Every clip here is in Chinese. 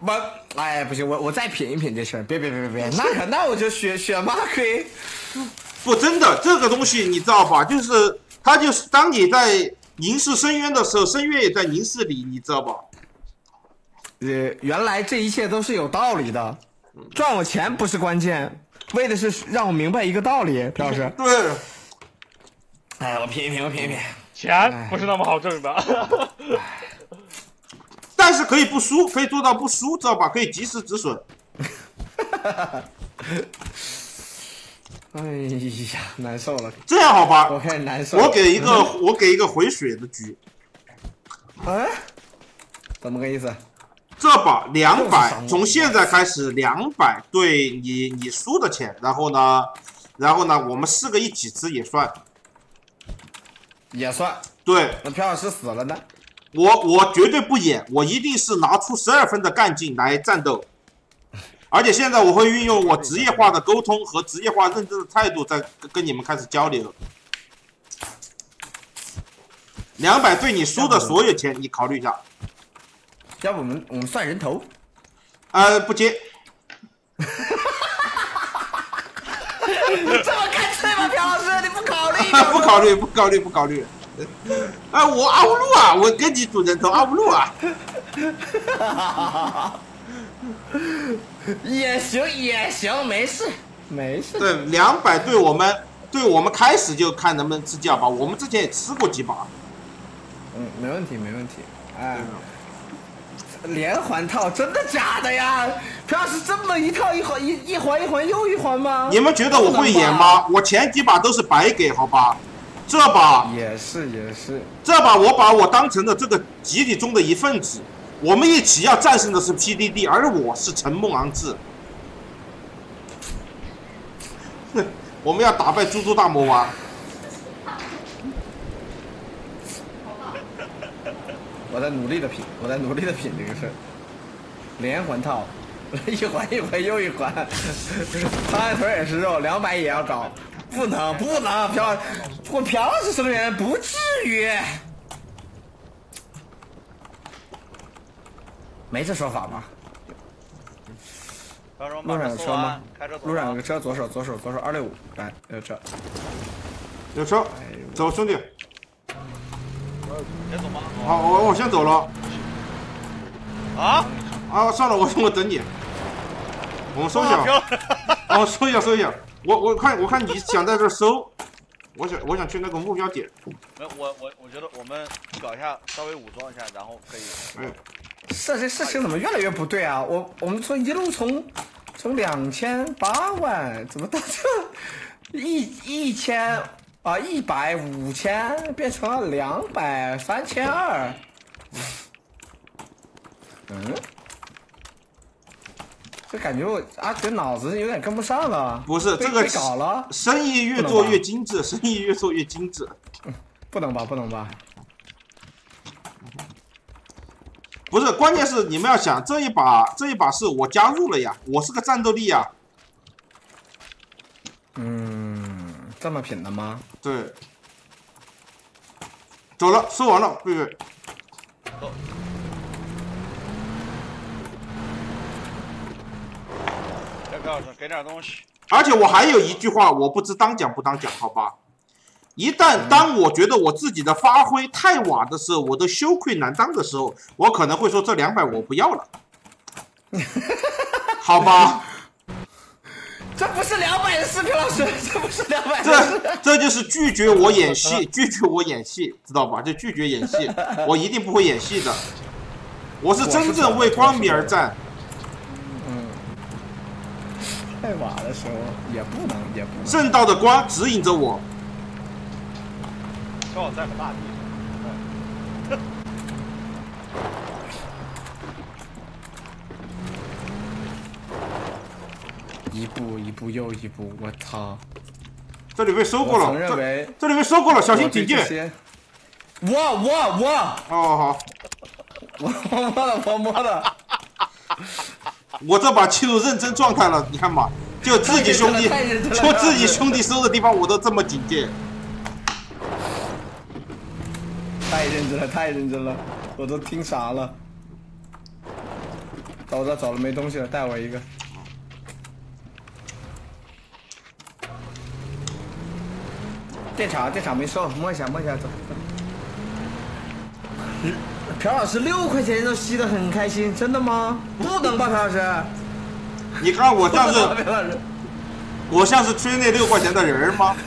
不，哎，不行，我我再品一品这事儿，别别别别别，那可那我就血血马亏。不，真的，这个东西你知道吧？就是他就是当你在凝视深渊的时候，深渊也在凝视你，你知道吧？呃，原来这一切都是有道理的，赚我钱不是关键，为的是让我明白一个道理，朴老师。对，哎，我品一品，我品一品。钱不是那么好挣的。但是可以不输，可以做到不输，知道吧？可以及时止损。哎呀，难受了。这样好吧？我开始难受。我给一个，我给一个回血的局。哎，怎么个意思？这把两百，从现在开始两百对你你输的钱，然后呢，然后呢，我们四个一起吃也算，也算。对。那朴老师死了呢？我我绝对不演，我一定是拿出十二分的干劲来战斗。而且现在我会运用我职业化的沟通和职业化认真的态度，在跟你们开始交流。两百对你输的所有钱，你考虑一下。要不我们我们算人头？呃，不接。这么干脆吗，朴老师？你 不考虑？不考虑，不考虑，不考虑。啊，我阿乌路啊，我跟你组人头阿乌路啊。也行也行，没事没事。对，两百对我们，对我们开始就看能不能吃价吧。我们之前也吃过几把。嗯，没问题没问题。哎，连环套真的假的呀？要是这么一套一环一一环一环又一环吗？你们觉得我会演吗？我前几把都是白给，好吧？这把也是也是。这把我把我当成了这个集体中的一份子。我们一起要战胜的是 PDD，而我是陈梦昂志。哼，我们要打败猪猪大魔王。我在努力的品，我在努力的品这个事儿。连环套，一环一环又一环，苍蝇腿也是肉，两百也要搞，不能不能飘，我飘是什么人，不至于。没这说法吗？路上有车吗？路上有个车，左手左手左手二六五，来有车，有车，走兄弟。先走吗？好，我我先走了。啊？啊，算了，我我等你。我们收一下。哦，收一下，收一下。我我看我看你想在这收，我想我想去那个目标点。没，我我我觉得我们搞一下，稍微武装一下，然后可以。嗯。这这事情怎么越来越不对啊？我我们从一路从从两千八万怎么到这一一千啊一百五千变成了两百三千二？嗯？这感觉我阿杰脑子有点跟不上了。不是这个搞了，生意越做越精致，生意越做越精致。不能吧？不能吧？不是，关键是你们要想这一把，这一把是我加入了呀，我是个战斗力呀。嗯，这么品的吗？对。走了，收完了，贝贝。走。给点东西。而且我还有一句话，我不知当讲不当讲，好吧？一旦当我觉得我自己的发挥太瓦的时候，我都羞愧难当的时候，我可能会说这两百我不要了，好吧？这不是两百的视频老师，这不是两百。这这就是拒绝我演戏，拒绝我演戏，知道吧？就拒绝演戏，我一定不会演戏的，我是真正为光明而战。嗯，太晚的时候也不能，也不能。正道的光指引着我。正好在个大地。一步一步又一步，我操！这里被收过了，这这里被收过了，小心警戒！我我我！哦好，我摸的我摸的，我这把进入认真状态了，你看嘛，就自己兄弟，就自己兄弟收的地方，我都这么警戒。太认真了，太认真了，我都听傻了。走着走了，没东西了，带我一个。电厂电厂没收，摸一下摸一下走。走朴老师六块钱都吸得很开心，真的吗？不能吧，朴老师？你看我像是我像是吹那六块钱的人吗？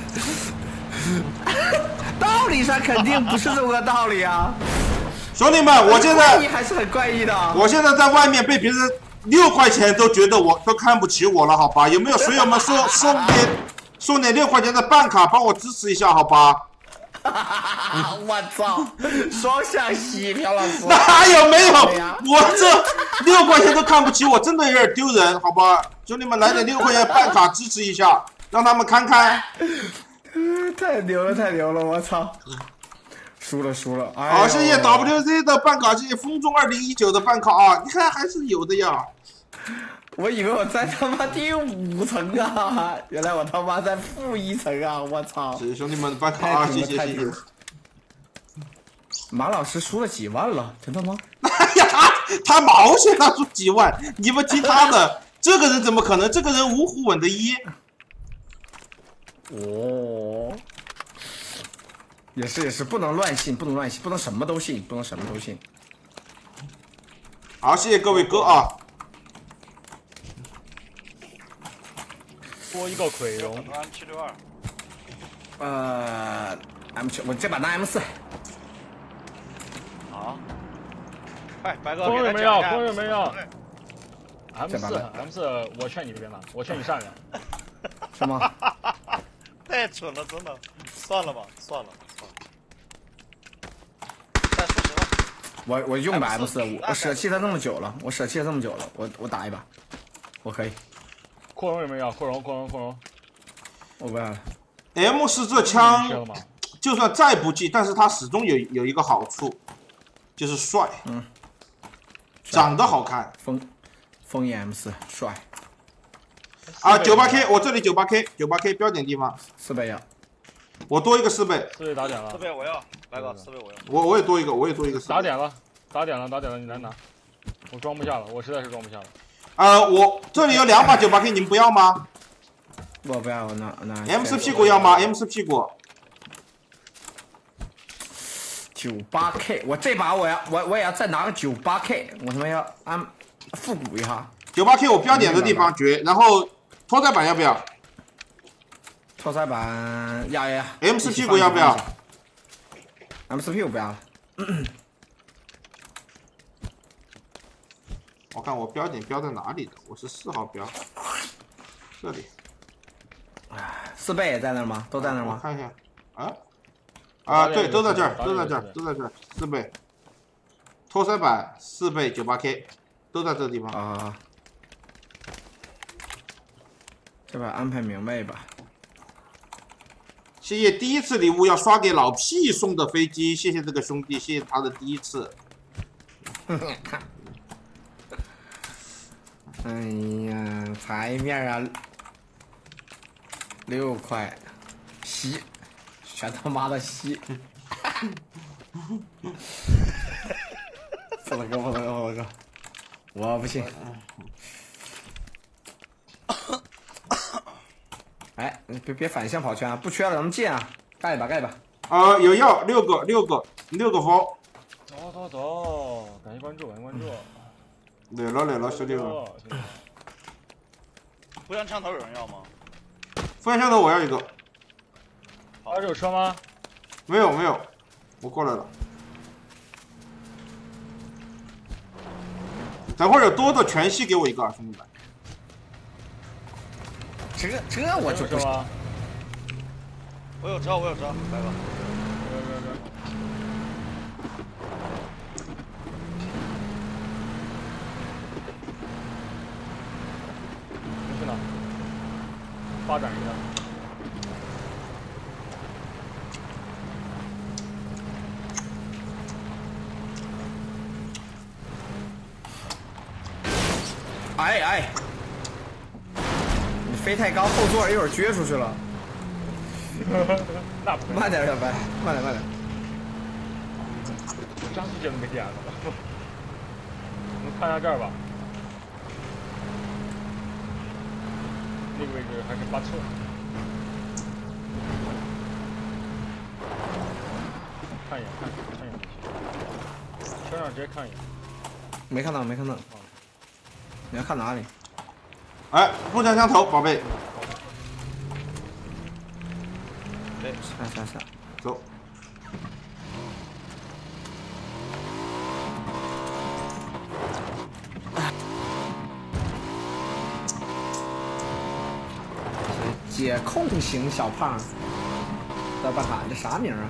道理上肯定不是这么个道理啊！兄弟们，我现在还是很怪异的。我现在在外面被别人六块钱都觉得我都看不起我了，好吧？有没有水友们送送点送点六块钱的办卡，帮我支持一下，好吧？我操，双向洗，朴老师。哪有没有？我这六块钱都看不起我，真的有点丢人，好吧？兄弟们，来点六块钱办卡支持一下，让他们看看。太牛了，太牛了！我操，输了输了！哎好，谢谢 WZ 的办卡，谢谢风中二零一九的办卡啊！你看还是有的呀。我以为我在他妈第五层啊，原来我他妈在负一层啊！我操，谢谢兄弟们的办卡啊，谢谢谢谢马老师输了几万了？真的吗？哎呀，他毛线他输几万？你们听他的，这个人怎么可能？这个人五虎稳的一，哦，也是也是，不能乱信，不能乱信，不能什么都信，不能什么都信。好，谢谢各位哥啊！多一个毁容，M 七六二，呃，M 七，我这把拿 M 四。好。哎，白哥，朋友们要，给他讲一下朋友们要。M 四，M 四，我劝你别拿，我劝你善良。是吗？太蠢了，真的。算了吧，算了，我我用把 M 四，M4 我我舍弃它这么久了，我舍弃了这么久了，我我打一把，我可以，扩容有没有？扩容，扩容，扩容。我不要了。M 四这枪？就算再不济，但是它始终有有一个好处，就是帅，嗯，长得好看风风眼 M 四帅，啊！九八 K，我这里九八 K，九八 K 标点地方，四倍要。我多一个四倍，四倍打点了四，倍我要，来个，四倍我要。我我也多一个，我也多一个四倍。打点了，打点了，打点了，你来拿。我装不下了，我实在是装不下了。呃，我这里有两把九八 K，你们不要吗我不要，我拿拿。？M 四屁股要吗？M 四屁股，九八 K，我这把我要我我也要再拿个九八 K，我他妈要按复古一下。九八 K 我标点的地方绝，然后拖载板要不要拖塞板要要要。？M 四屁股要不要？？M 四屁股不要了。我看我标点标在哪里的，我是四号标，这里。四倍也在那儿吗？都在那儿吗？我看一下，啊，啊，对，都在这儿，都在这儿，都在这儿，四倍，拖塞板四倍九八 K，都在这个地方。啊。这把安排明白吧。谢谢第一次礼物要刷给老屁送的飞机，谢谢这个兄弟，谢谢他的第一次。哎呀，牌面啊，六块，吸，全他妈的吸！不能哥，不能哥，不能哥，我不信。哎，你别别反向跑圈啊！不缺了，咱们进啊！盖吧，盖吧。呃，有药六个，六个，六个包。走走走，感谢关注，感谢关注。来了来了，兄弟们，哦谢谢不像枪头有人要吗？风向头我要一个，二十有车吗？没有没有，我过来了。等会儿有多的全息给我一个，啊兄弟们。这这我就不吗？我有车，我有车，白哥。有有有有你去哪？发展一下。哎哎，你飞太高，后座一会儿撅出去了。那不慢点，小白，慢点慢点。张世杰都没点了。我们看一下这儿吧。这个位置还是不错。看一眼，看一眼，看一眼。车上直接看一眼。没看到，没看到。你要看哪里？哎，步枪枪头，宝贝，哎下下下。走。解控型小胖，这巴卡这啥名啊？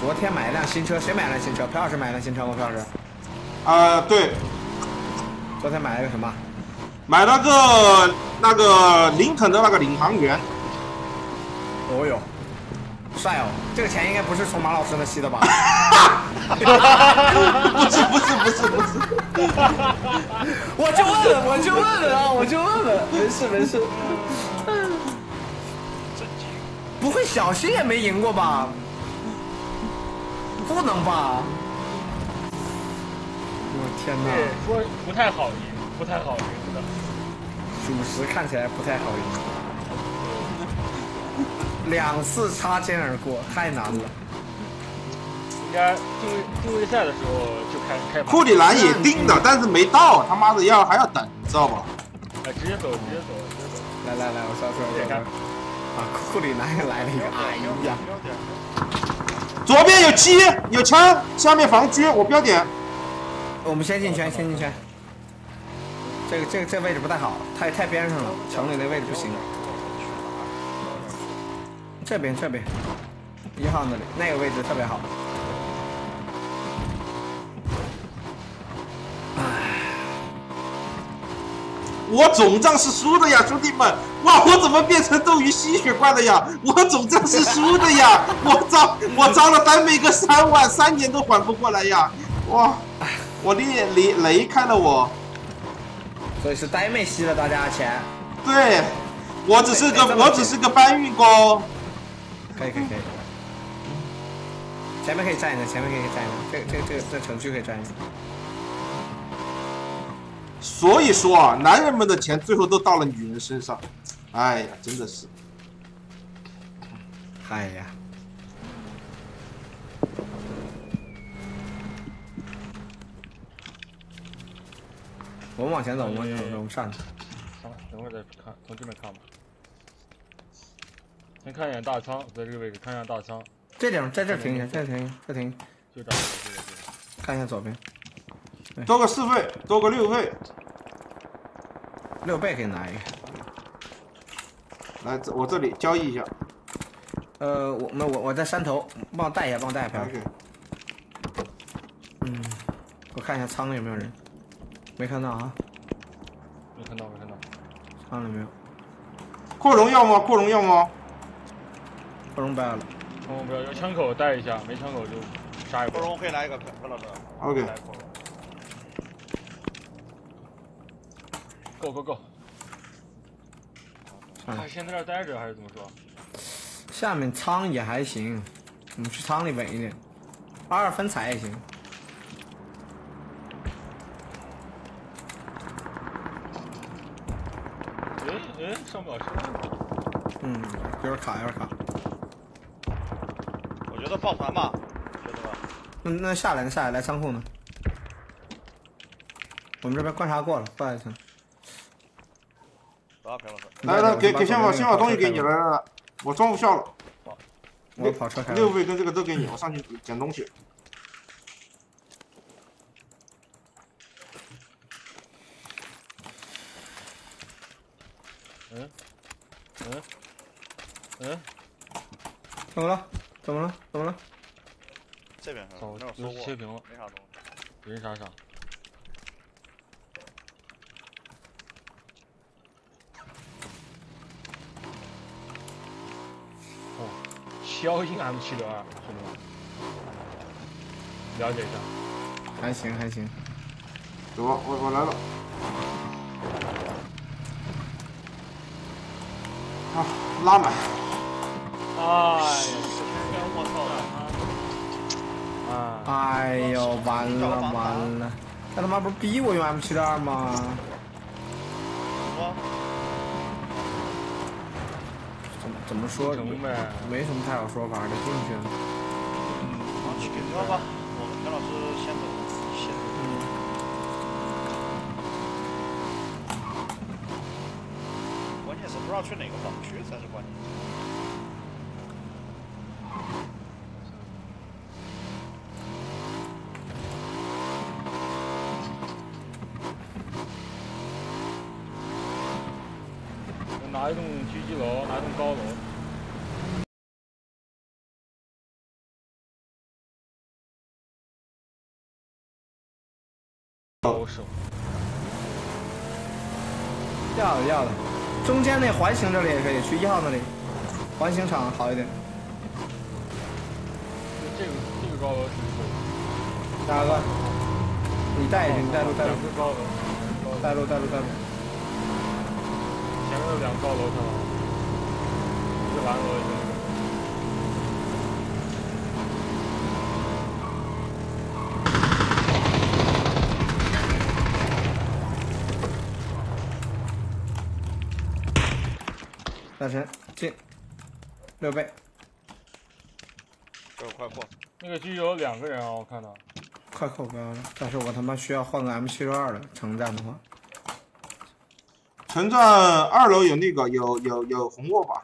昨天买一辆新车，谁买了新车？朴老师买了新车吗？朴老师？啊，对，昨天买了个什么？买了个那个林肯的那个领航员。哦哟，帅哦！这个钱应该不是从马老师那吸的吧？不是不是不是不是，我就问问，我就问问啊，我就问问，没事没事。不会小新也没赢过吧？不能吧？我天哪！对，说不太好赢，不太好赢的。属实看起来不太好赢，两次擦肩而过，太难了。应该定位定位赛的时候就开开。库里南也定了，但是没到，他妈的要还要等，知道吧？哎，直接走，直接走，直接走。来来来，我稍说一下。啊，库里南也来了一个，哎呀！左边有鸡，有枪，下面防狙，我标点。我们先进圈，先进圈。这个这个这个位置不太好，太太边上了，城里那位置不行。这边这边，一号那里那个位置特别好。我总账是输的呀，兄弟们！哇，我怎么变成斗鱼吸血怪了呀？我总账是输的呀！我招我招了单妹个三万，三年都缓不过来呀！哇，我雷雷雷开了我，所以是呆妹吸了大家的钱。对，我只是个我只是个搬运工。可以可以可以，前面可以站一个，前面可以站一个，这这这这程序可以站一个。所以说啊，男人们的钱最后都到了女人身上，哎呀，真的是，哎呀，我们往前走，我们往前走，我们上去。好了，等会儿再看，从这边看吧。先看一眼大仓，在这个位置看一下大仓。这地方在这停一下，这停，这停。就这儿，这个这个。看一下左边。多个四倍，多个六倍，六倍可以拿一个。来，这我这里交易一下。呃，我那我我在山头，帮我带一下，帮我带一下。嗯，我看一下仓里有没有人，没看到啊。没看到，没看到。仓里没有。扩容要吗？扩容要吗？扩容不要了。扩容不要，有枪口带一下，没枪口就杀一波。扩容可以来一个，何老师。OK。Go go go！他先在这儿待着还是怎么说？下面仓也还行，我们去仓里稳一点，二二分踩也行。哎哎，上不了车。嗯，有点卡，有点卡。抱团吧，兄弟们。那那下来，那下来来仓库呢？我们这边观察过了，过来一层。来来，给给先把先把东西给你来来来，我装不下了。我跑车开。六位跟这个都给你，我上去捡东西。嗯嗯嗯，怎么了？怎么了？怎么了？这边是走，没有有切屏了，没啥东西。人傻傻。哦，消音 M 七六二，兄弟们，了解一下。还行还行。走吧，我我来了。啊，拉满。哎！啊！哎呦，完了完了！他他妈不是逼我用 M 7 2吗？说怎么怎么说？没什么太好说法的，进去了。往去跟吧，我跟田老师先走，先走。关键是不知道去哪个防区才是关键。高楼。高手，要的要的，中间那环形这里也可以，去一号那里，环形场好一点。就这个这个高楼是可以。大哥，你带一下，你带路带路带路带路带路。前面有两个高楼看到吗？大神进，六倍，这个快破，那个狙击有两个人啊，我看到。快扣标了。但是我他妈需要换个 M 7 2了，城战的话。城站二楼有那个有有有红握把，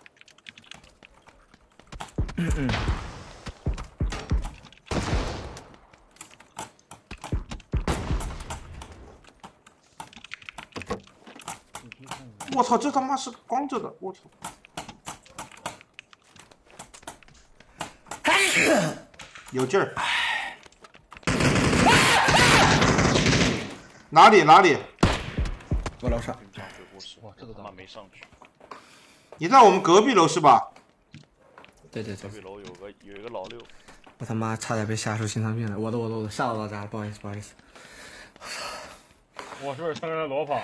我操，这他妈是光着的，我操！有劲儿。哪里哪里？我楼上，哇这个他妈没上去。你在我们隔壁楼是吧？对对对隔壁，楼有个有一个老六，我他妈差点被吓出心脏病来。我的我的我的，吓到大家了，不好意思不好意思。我是不是三个人在楼旁？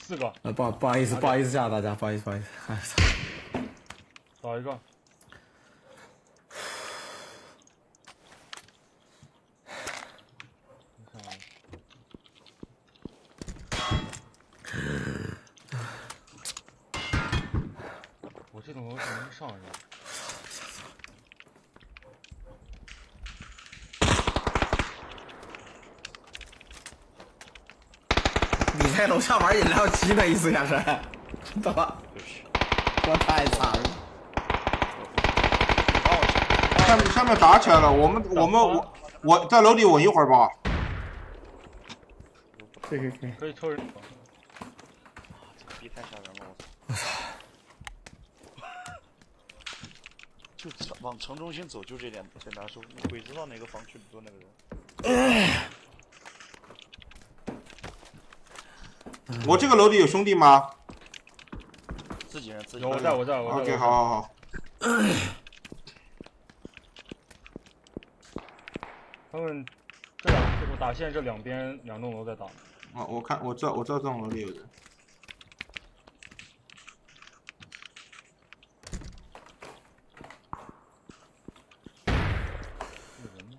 四个，呃，不好不好意思不好意思吓到大家，不好意思不好意思。哎操！找一个。我这栋楼是能上去。在楼下玩饮料机的？意思下是，真的吗？对不起，我太惨了。你帮我下面下面打起来了，我们我们我我在楼底稳一会儿吧。可以可以可以。可以抽人。这个逼太吓人了，我操！就往城中心走，就这点简单说，鬼知道哪个房区里坐那个人。我这个楼里有兄弟吗自己人自己人，我人。在我在我在。？OK，好好好。他们这两我打线这两边两栋楼在打。啊，我看我知道我知道这栋楼里有人。有人吗？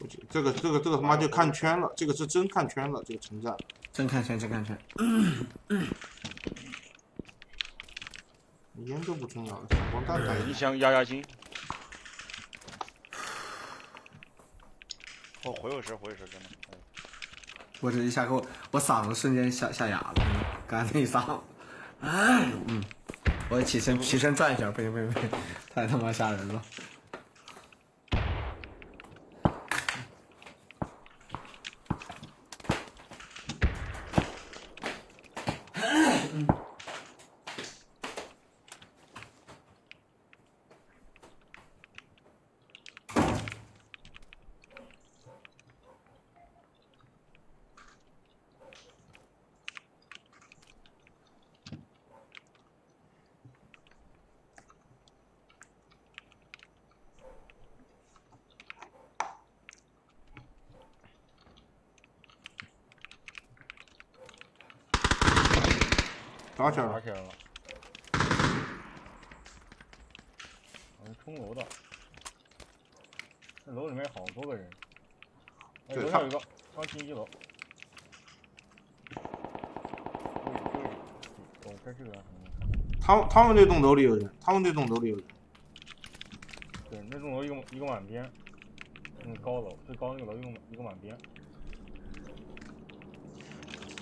我觉这个这个这个他妈就看圈了，这个是真看圈了，这个城战。真看圈真看圈。烟都不重要了，光蛋打一箱压压惊。哦，回回神，回回神，真的。嗯我这一下课，我嗓子瞬间下下哑了，刚才那一嗓子。嗯，我起身起身转一下，不行不行不行，太他妈吓人了。嗯。打起来了。打起来了。好像冲楼的。这楼里面好多个人。哎，楼上有个刚进一楼。对对，哦，在这个啊他们他们那栋楼里有人，他们那栋楼里有人。对，那栋楼一个一个满编，那个高楼最高那个楼一个一个满编。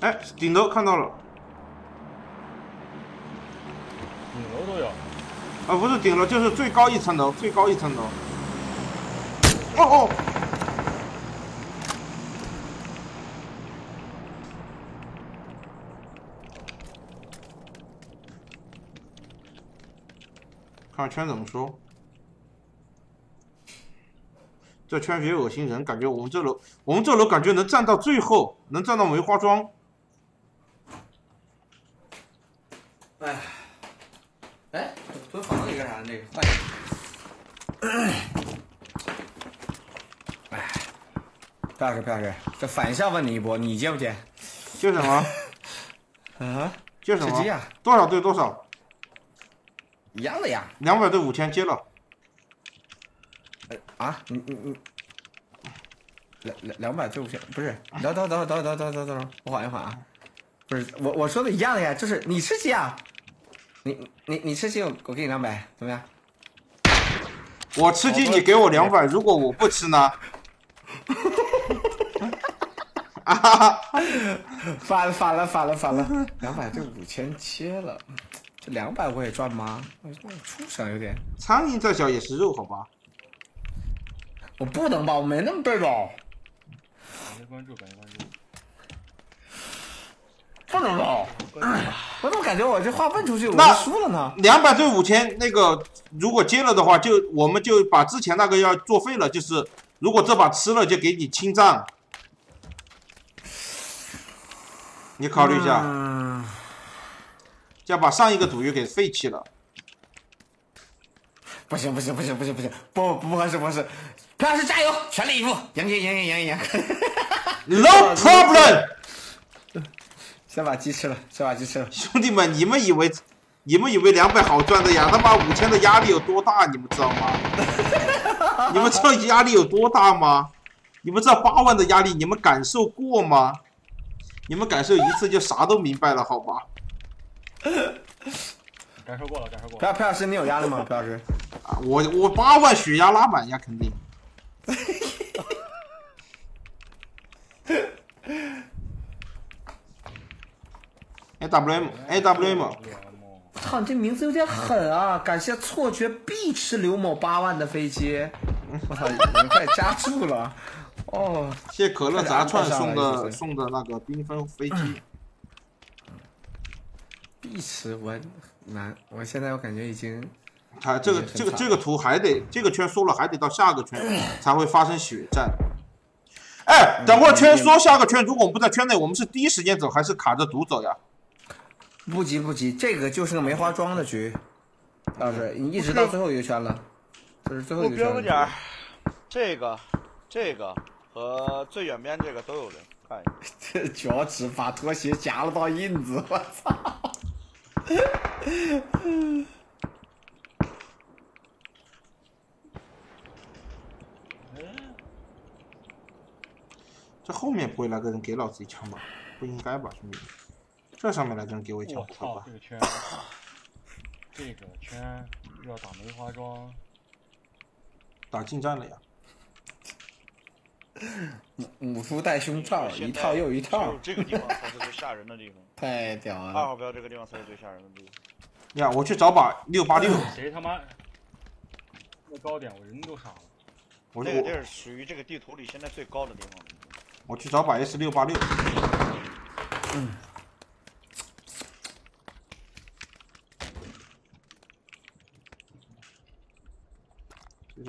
哎，顶楼看到了，顶楼都有。啊，不是顶楼，就是最高一层楼，最高一层楼。哦哦，看圈怎么说？这圈别恶心人，感觉我们这楼，我们这楼感觉能站到最后，能站到梅花桩。哎？那个换一个。哎，裴老师，裴老师，这反向问你一波，你接不接？接什么？啊，接什么？吃鸡啊，多少对多少？一样的呀。两百对五千，接了。呃啊，你你你，两两两百对五千，不是，等等等等等等等等，我缓一缓啊。不是我我说的一样的呀，就是你吃鸡啊，你你你吃鸡，我我给你两百，怎么样？我吃鸡，你给我两百。如果我不吃呢？啊哈哈！反了反了反了反了，两百对五千切了，这两百我也赚吗？我畜生有点，苍蝇再小也是肉，好吧？我不能吧，我没那么笨吧，感谢关注，感谢关注。不能吧？我怎么感觉我这话问出去我那就输了呢？两百对五千，那个如果接了的话，就我们就把之前那个要作废了，就是如果这把吃了，就给你清账。你考虑一下，嗯，就要把上一个赌约给废弃了。不行不行不行不行不行，不不合适不合适，裴老师加油，全力以赴，赢赢赢赢赢赢！No problem，先把鸡吃了，先把鸡吃了。兄弟们，你们以为你们以为两百好赚的呀？他妈五千的压力有多大？你们知道吗？你们知道压力有多大吗？你们知道八万的压力你们感受过吗？你们感受一次就啥都明白了，好吧？感受过了，感受过裴了。裴老师，你有压力吗？裴老师，啊，我我八万血压拉满呀，肯定。A W M A W M，操，你这名字有点狠啊！感谢错觉必吃刘某八万的飞机，我操，人快加注了。哦，谢可乐炸串送的送的那个缤纷飞机。必吃我难，我现在我感觉已经他，这个这个这个图还得这个圈缩了，还得到下个圈才会发生血战。哎，等会儿圈缩下个圈，如果我们不在圈内，我们是第一时间走还是卡着毒走呀？不急不急，这个就是个梅花桩的局，老师，你一直到最后一个圈了，这是最后一个圈了。标个点儿，这个、这个和最远边这个都有人，看一下。这脚趾把拖鞋夹了道印子，我操！这后面不会来个人给老子一枪吧？不应该吧，兄弟？这上面来个人给我一枪我，操，好吧这？个圈，这个圈要打梅花桩，打近战了呀！母猪带胸罩，一套又一套，这个地方才是最吓人的地方。太屌了二！号标这个地方才是最吓人的地方。呀，我去找把六八六，谁他妈那高点，我人都傻了。我这个地儿属于这个地图里现在最高的地方。我去找把 S 六八六。这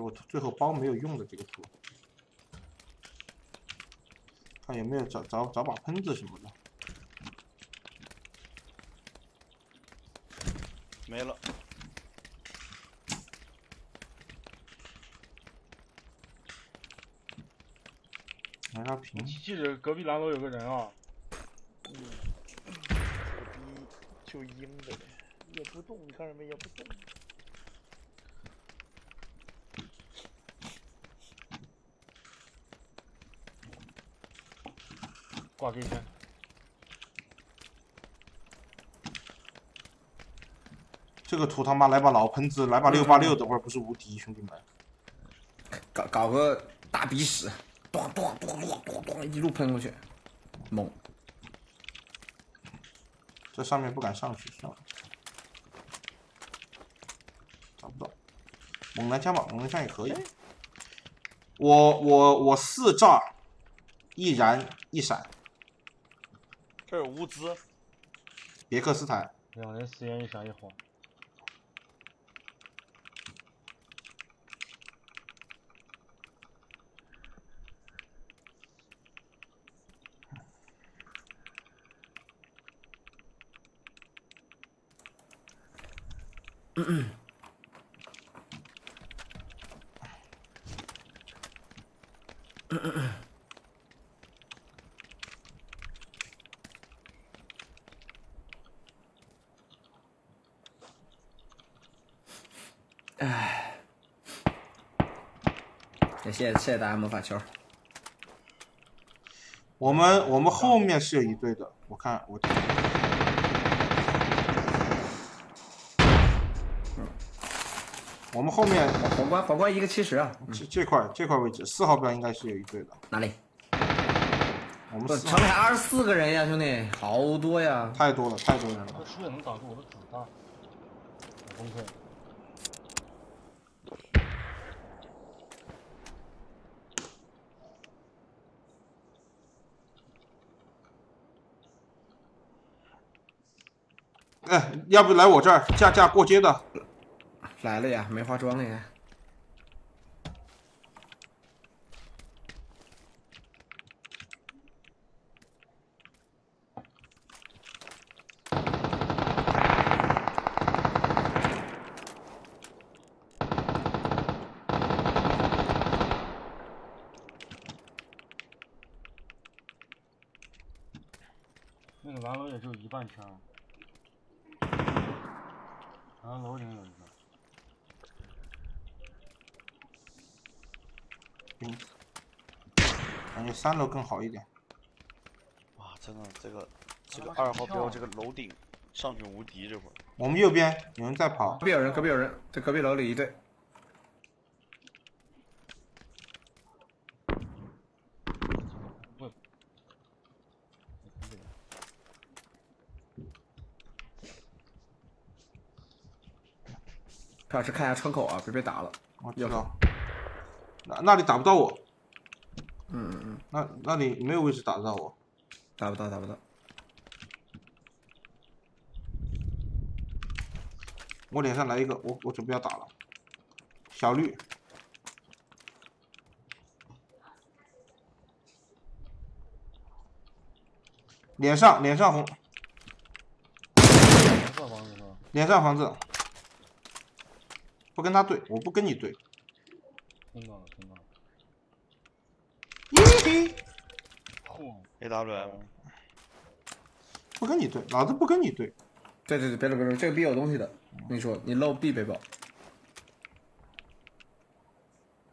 我最后包没有用的这个图，看有没有找找找把喷子什么的。没了，来个屏，记着隔壁蓝楼有个人啊，就阴的呗，也不动，你看着没？也不动。挂 K 圈，这个图他妈来把老喷子，来把六八六，等会儿不是无敌，兄弟们。搞搞个大鼻屎，咚咚咚咚咚咚一路喷过去，猛！这上面不敢上去，算了，找不到。猛男枪吧，猛男枪也可以。我我我四炸，一燃一闪，这有物资，别克斯坦。两人四烟一闪一晃，也谢谢谢谢大家魔法球，我们我们后面是有一队的，我看我。我们后面皇冠皇冠一个七十啊，这这块这块位置，四号标应该是有一队的。哪里？我们城里二十四个人呀，兄弟，好多呀！太多了，太多人了这。树也能挡住我的子弹，好崩溃。哎，要不来我这儿架架过街的？来了呀，没化妆了呀。那个蓝楼也就一半枪，蓝楼顶有一个，嗯，感觉三楼更好一点。哇，真的这个这个二号标这个楼顶上去无敌，这会儿。我们右边有人在跑。隔，壁有人，隔壁有人，在隔壁楼里一队。不，裴老师看一下窗口啊，别被打了。我知道。那那里打不到我，嗯嗯嗯，那那里没有位置打得到我。打不到，打不到。我脸上来一个，我我准备要打了。小绿，脸上脸上红？脸上房子。不跟他对，我不跟你对。听到了，听到了。咦嘿，嚯，AWM 不跟你对，老子不跟你对。对对对，别了别了，这个 B 有东西的。我跟你说，你漏 B 背包。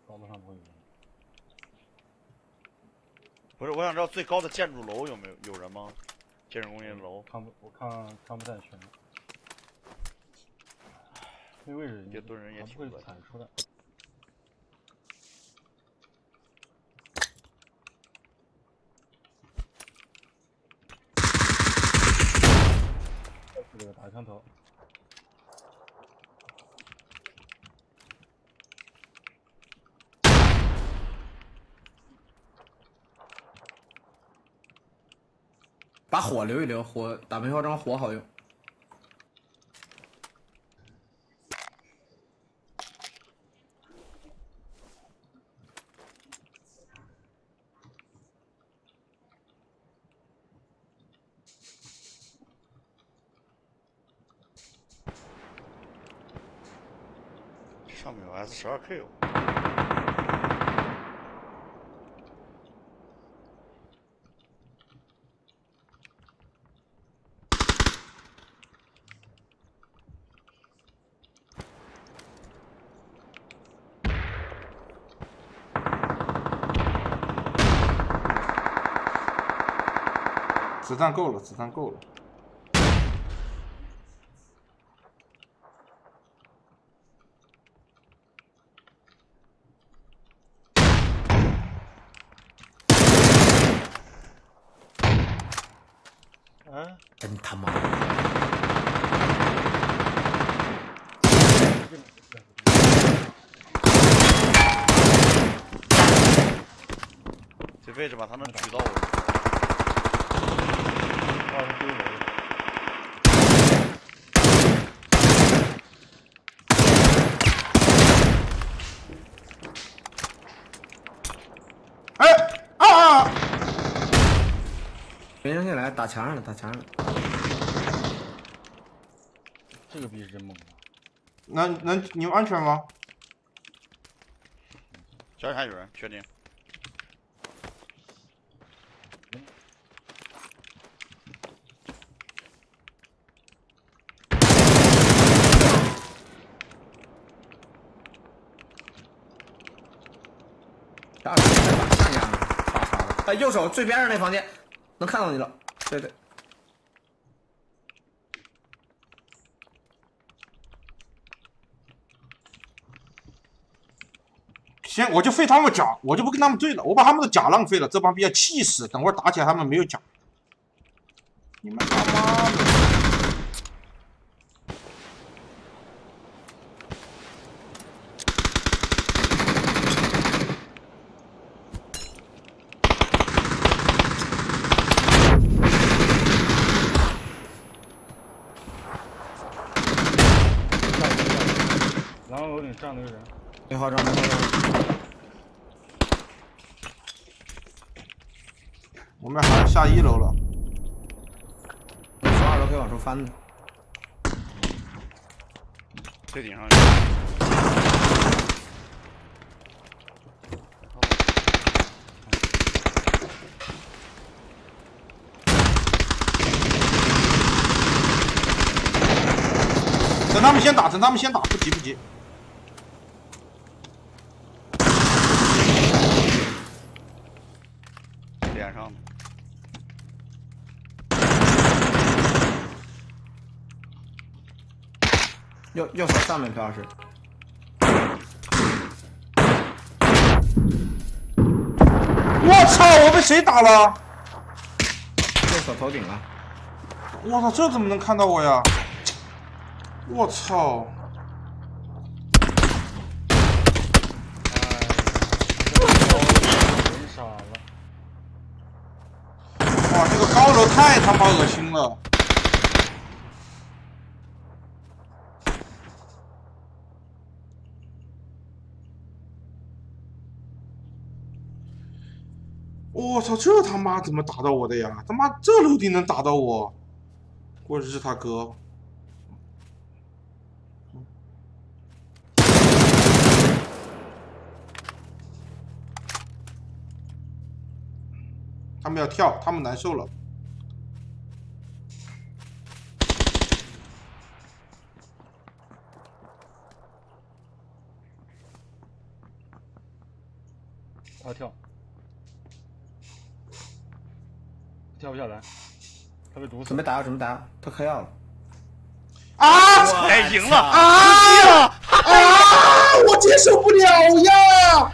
高楼上不会有人。不是，我想知道最高的建筑楼有没有有人吗？建筑工业楼，看不，我看看不太全。那位置别蹲人也不会挺恶心踩出来。这个打枪头，把火留一留，火打梅花桩火好用。ko 子弹够了子弹够了。真他妈！这位置吧，他能举到我。二十丢楼。哎啊！没扔下来，打墙上了，打墙上了。这个逼是真猛啊！能能，你们安全吗？脚下有人，确定。右手最边上那房间，能看到你了。对对，行我就废他们甲，我就不跟他们对了，我把他们的甲浪费了，这帮逼要气死。等会儿打起来他们没有甲，你们他妈的！然后楼顶站了个人，没化妆，没化妆。我们还下一楼了，从二楼可以往出翻的。最顶上。等他们先打，等他们先打，不急不急。脸上的。右右手上面，朴老师。我操！我被谁打了？右手头顶了。我操！这怎么能看到我呀？我操！人傻了。哇，这个高楼太他妈恶心了！我操，这他妈怎么打到我的呀？他妈这楼顶能打到我？果然是他哥。他们要跳，他们难受了。他跳，跳不下来，他被毒死准。备打药，准备打，他嗑药了。啊哎，赢了！啊啊！我接受不了呀！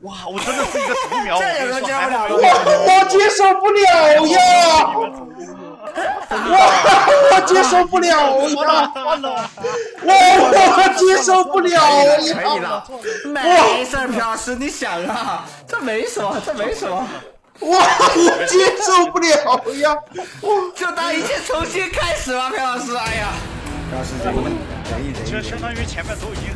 哇，我真的是一个独苗，这有人接不了我我接受不了呀！我我接受不了呀！我我接受不了可以呀！了，没事儿，朴老师，你想啊，这没什么，这没什么，我我接受不了呀！就当一切重新开始吧，裴老师。哎呀，裴老师这个忍一忍一忍。这相当于前面都已经